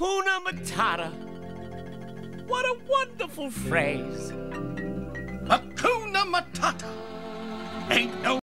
Hakuna Matata. What a wonderful phrase. Hakuna Matata. Ain't no